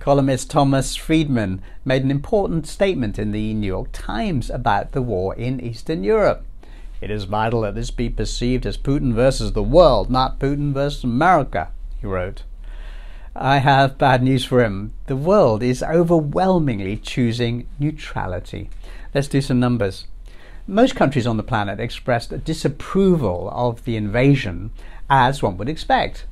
Columnist Thomas Friedman made an important statement in the New York Times about the war in Eastern Europe. It is vital that this be perceived as Putin versus the world, not Putin versus America, he wrote. I have bad news for him. The world is overwhelmingly choosing neutrality. Let's do some numbers. Most countries on the planet expressed disapproval of the invasion, as one would expect.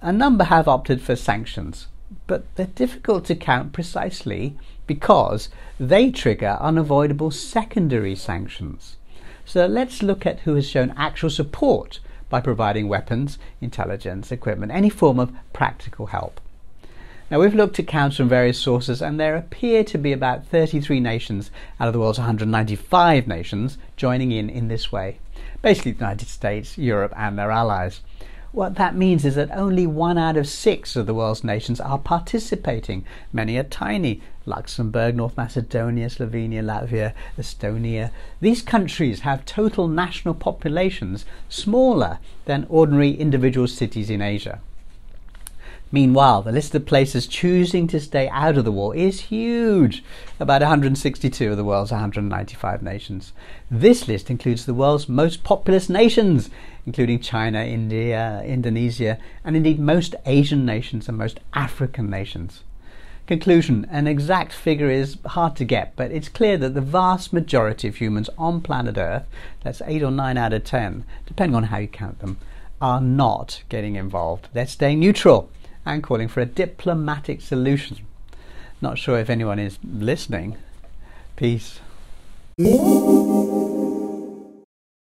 A number have opted for sanctions but they're difficult to count precisely because they trigger unavoidable secondary sanctions. So let's look at who has shown actual support by providing weapons, intelligence, equipment, any form of practical help. Now, we've looked at counts from various sources, and there appear to be about 33 nations out of the world's 195 nations joining in in this way. Basically, the United States, Europe, and their allies. What that means is that only one out of six of the world's nations are participating. Many are tiny Luxembourg, North Macedonia, Slovenia, Latvia, Estonia. These countries have total national populations smaller than ordinary individual cities in Asia. Meanwhile, the list of places choosing to stay out of the war is huge about 162 of the world's 195 nations. This list includes the world's most populous nations, including China, India, Indonesia, and indeed most Asian nations and most African nations. Conclusion An exact figure is hard to get, but it's clear that the vast majority of humans on planet Earth, that's 8 or 9 out of 10, depending on how you count them, are not getting involved. They're staying neutral and calling for a diplomatic solution. Not sure if anyone is listening. Peace.